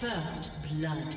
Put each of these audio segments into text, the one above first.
First blood.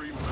Rampage.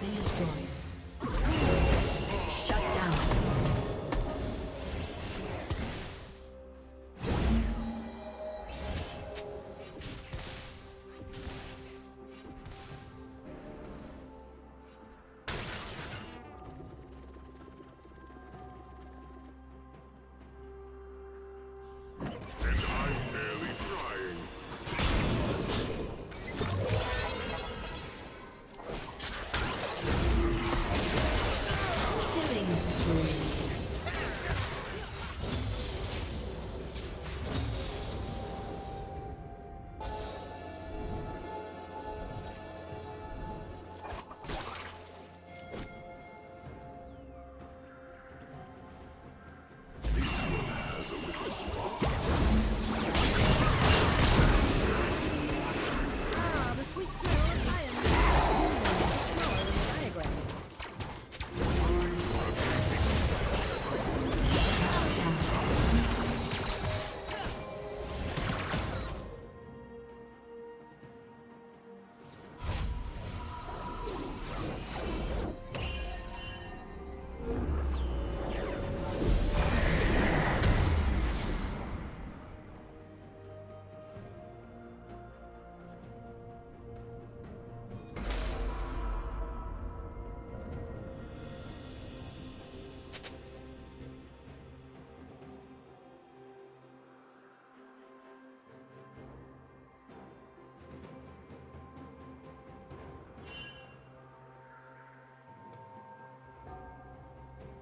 has been destroyed.